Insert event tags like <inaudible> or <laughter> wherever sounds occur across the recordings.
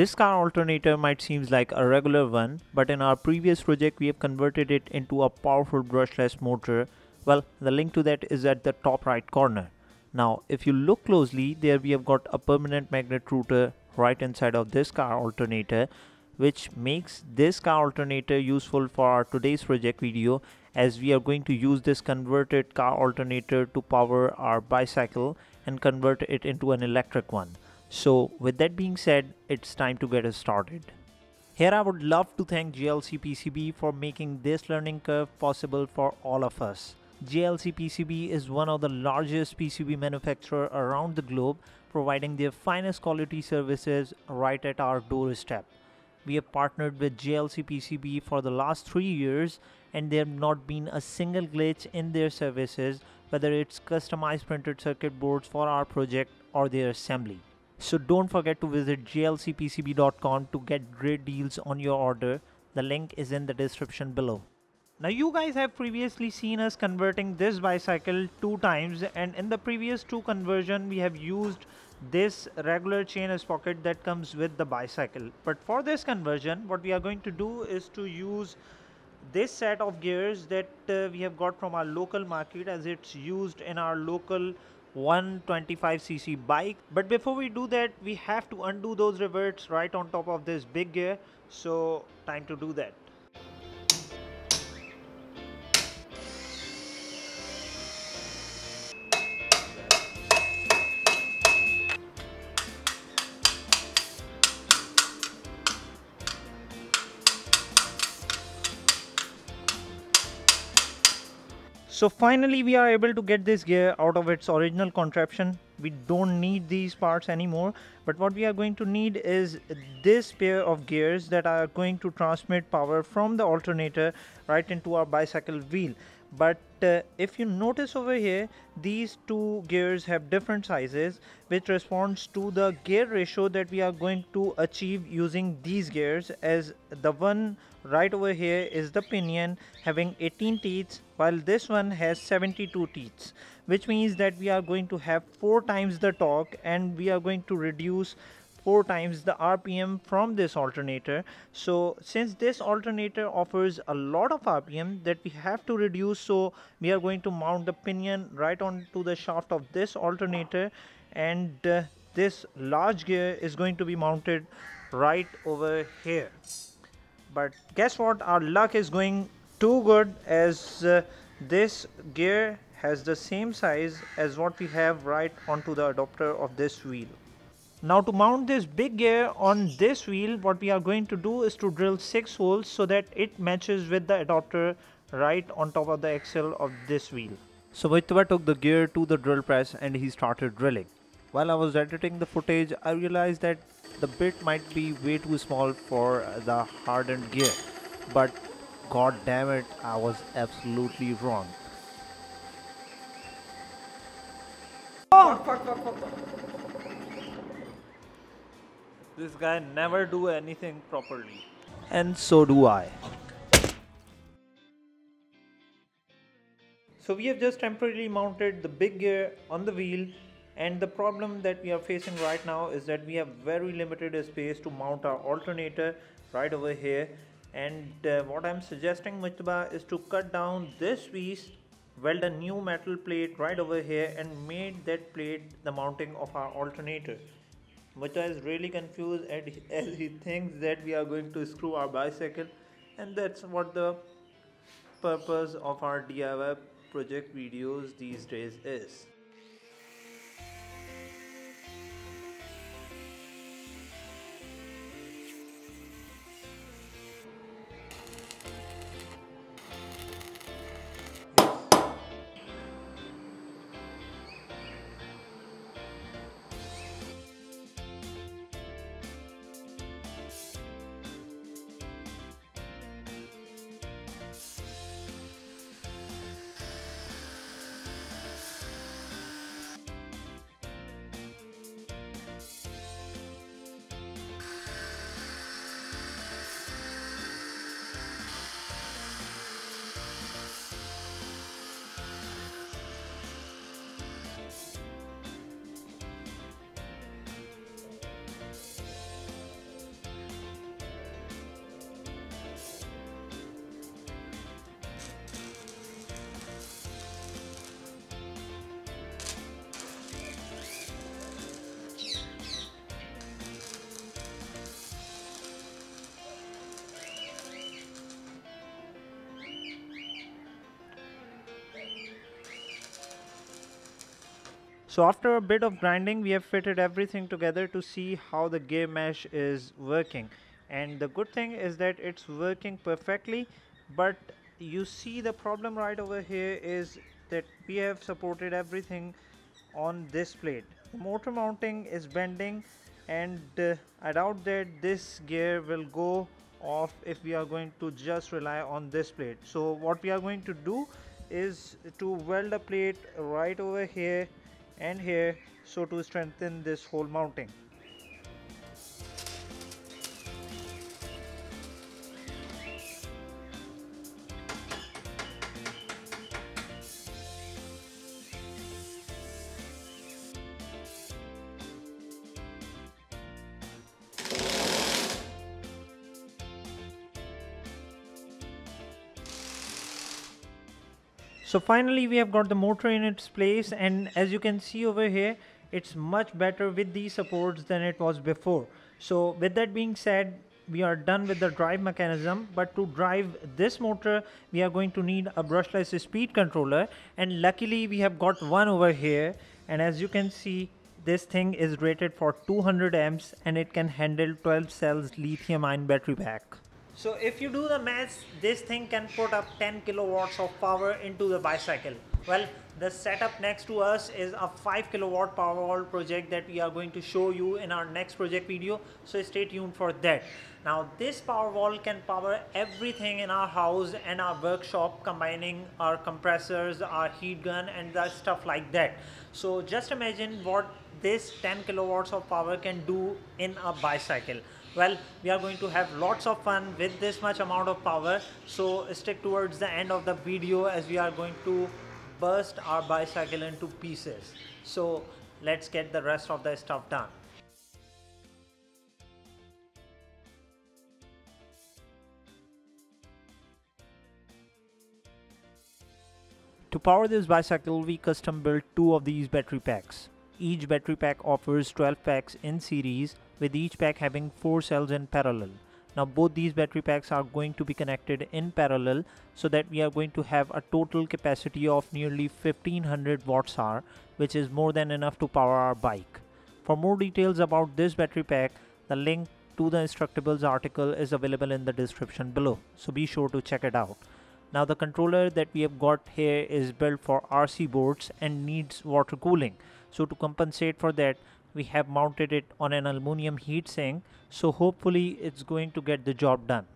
This car alternator might seem like a regular one, but in our previous project we have converted it into a powerful brushless motor. Well, the link to that is at the top right corner. Now, if you look closely, there we have got a permanent magnet rotor right inside of this car alternator, which makes this car alternator useful for our today's project video as we are going to use this converted car alternator to power our bicycle and convert it into an electric one. So with that being said, it's time to get us started. Here I would love to thank JLC PCB for making this learning curve possible for all of us. JLC PCB is one of the largest PCB manufacturer around the globe providing their finest quality services right at our doorstep. We have partnered with JLC PCB for the last 3 years and there have not been a single glitch in their services whether it's customized printed circuit boards for our project or their assembly. So don't forget to visit jlcpcb.com to get great deals on your order. The link is in the description below. Now you guys have previously seen us converting this bicycle two times and in the previous two conversion we have used this regular chain sprocket that comes with the bicycle. But for this conversion what we are going to do is to use this set of gears that uh, we have got from our local market as it's used in our local 125cc bike. But before we do that we have to undo those rivets right on top of this big gear. So time to do that So finally we are able to get this gear out of its original contraption. We don't need these parts anymore. But what we are going to need is this pair of gears that are going to transmit power from the alternator right into our bicycle wheel but uh, if you notice over here these two gears have different sizes which responds to the gear ratio that we are going to achieve using these gears as the one right over here is the pinion having 18 teeth while this one has 72 teeth which means that we are going to have four times the torque and we are going to reduce four times the RPM from this alternator. So since this alternator offers a lot of RPM that we have to reduce so we are going to mount the pinion right onto the shaft of this alternator and uh, this large gear is going to be mounted right over here. But guess what our luck is going too good as uh, this gear has the same size as what we have right onto the adapter of this wheel. Now to mount this big gear on this wheel, what we are going to do is to drill 6 holes so that it matches with the adapter right on top of the axle of this wheel. So Mujtaba took the gear to the drill press and he started drilling. While I was editing the footage, I realized that the bit might be way too small for the hardened gear. But god damn it, I was absolutely wrong. This guy never do anything properly. And so do I. So we have just temporarily mounted the big gear on the wheel and the problem that we are facing right now is that we have very limited space to mount our alternator right over here and uh, what I'm suggesting Mujtaba is to cut down this piece weld a new metal plate right over here and made that plate the mounting of our alternator Mucha is really confused as <laughs> he thinks that we are going to screw our bicycle and that's what the purpose of our DIY project videos these days is. So after a bit of grinding, we have fitted everything together to see how the gear mesh is working. And the good thing is that it's working perfectly, but you see the problem right over here is that we have supported everything on this plate. The motor mounting is bending and uh, I doubt that this gear will go off if we are going to just rely on this plate. So what we are going to do is to weld a plate right over here and here so to strengthen this whole mounting. So finally we have got the motor in its place and as you can see over here it's much better with these supports than it was before. So with that being said we are done with the drive mechanism but to drive this motor we are going to need a brushless speed controller and luckily we have got one over here and as you can see this thing is rated for 200 amps and it can handle 12 cells lithium ion battery pack. So if you do the maths, this thing can put up 10 kilowatts of power into the bicycle. Well, the setup next to us is a 5 kilowatt Powerwall project that we are going to show you in our next project video. So stay tuned for that. Now this Powerwall can power everything in our house and our workshop combining our compressors, our heat gun and the stuff like that. So just imagine what this 10 kilowatts of power can do in a bicycle well we are going to have lots of fun with this much amount of power. So stick towards the end of the video as we are going to burst our bicycle into pieces. So let's get the rest of the stuff done. To power this bicycle, we custom built two of these battery packs. Each battery pack offers 12 packs in series with each pack having 4 cells in parallel. Now both these battery packs are going to be connected in parallel so that we are going to have a total capacity of nearly 1500 watts hour which is more than enough to power our bike. For more details about this battery pack, the link to the Instructables article is available in the description below so be sure to check it out. Now the controller that we have got here is built for RC boats and needs water cooling. So to compensate for that, we have mounted it on an aluminum heatsink. So hopefully it's going to get the job done.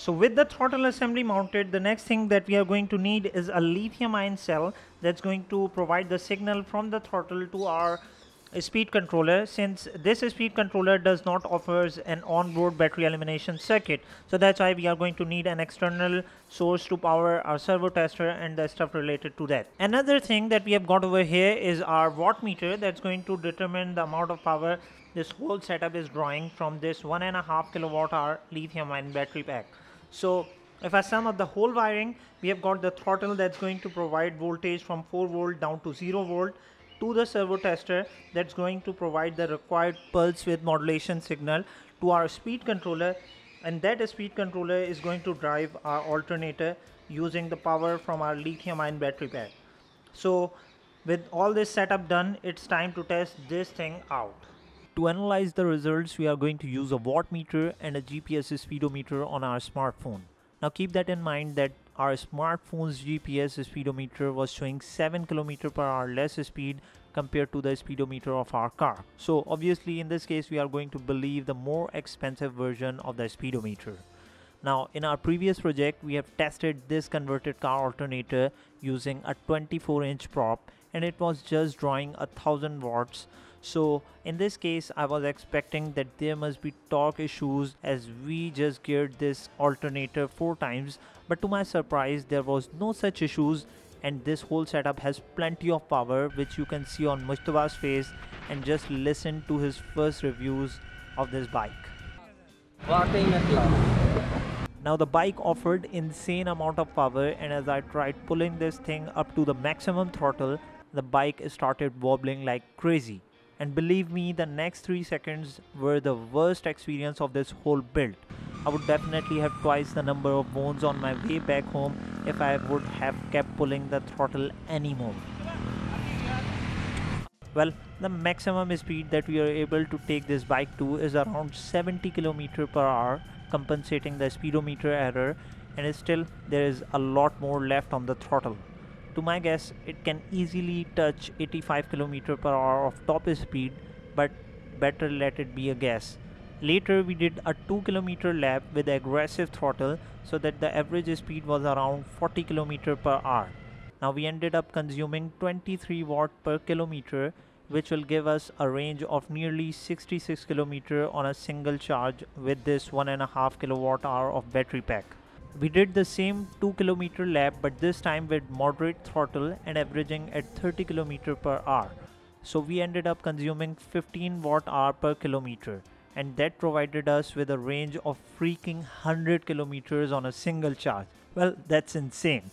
So with the throttle assembly mounted, the next thing that we are going to need is a lithium ion cell that's going to provide the signal from the throttle to our speed controller. Since this speed controller does not offers an onboard battery elimination circuit so that's why we are going to need an external source to power our servo tester and the stuff related to that. Another thing that we have got over here is our watt meter that's going to determine the amount of power this whole setup is drawing from this one and a half kilowatt hour lithium ion battery pack so if I sum up the whole wiring, we have got the throttle that's going to provide voltage from 4 volt down to 0 volt to the servo tester that's going to provide the required pulse width modulation signal to our speed controller and that speed controller is going to drive our alternator using the power from our lithium ion battery pack. So with all this setup done, it's time to test this thing out. To analyze the results, we are going to use a watt meter and a GPS speedometer on our smartphone. Now keep that in mind that our smartphone's GPS speedometer was showing 7 km per hour less speed compared to the speedometer of our car. So obviously in this case we are going to believe the more expensive version of the speedometer. Now in our previous project we have tested this converted car alternator using a 24 inch prop and it was just drawing a thousand watts so in this case I was expecting that there must be torque issues as we just geared this alternator four times but to my surprise there was no such issues and this whole setup has plenty of power which you can see on Mustafa's face and just listen to his first reviews of this bike. Now the bike offered insane amount of power and as I tried pulling this thing up to the maximum throttle the bike started wobbling like crazy. And believe me, the next 3 seconds were the worst experience of this whole build. I would definitely have twice the number of bones on my way back home if I would have kept pulling the throttle anymore. Well, the maximum speed that we are able to take this bike to is around 70 km per hour, compensating the speedometer error, and still there is a lot more left on the throttle. To my guess, it can easily touch 85 km per hour of top speed, but better let it be a guess. Later we did a 2 km lap with aggressive throttle so that the average speed was around 40 km per hour. Now we ended up consuming 23 watt per kilometer which will give us a range of nearly 66 km on a single charge with this 1.5 kilowatt hour of battery pack. We did the same 2 km lap but this time with moderate throttle and averaging at 30 km per hour. So we ended up consuming 15 watt hour per kilometer and that provided us with a range of freaking 100 kilometers on a single charge. Well, that's insane.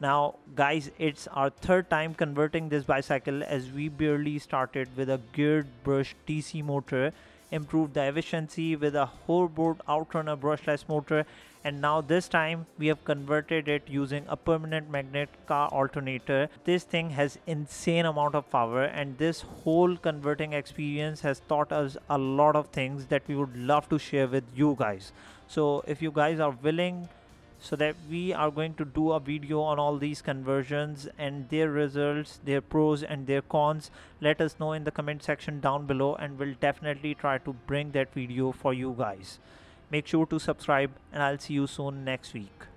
Now, guys, it's our third time converting this bicycle as we barely started with a geared brush DC motor improved the efficiency with a hoverboard outrunner brushless motor. And now this time we have converted it using a permanent magnet car alternator. This thing has insane amount of power and this whole converting experience has taught us a lot of things that we would love to share with you guys. So if you guys are willing so that we are going to do a video on all these conversions and their results their pros and their cons. Let us know in the comment section down below and we'll definitely try to bring that video for you guys. Make sure to subscribe and i'll see you soon next week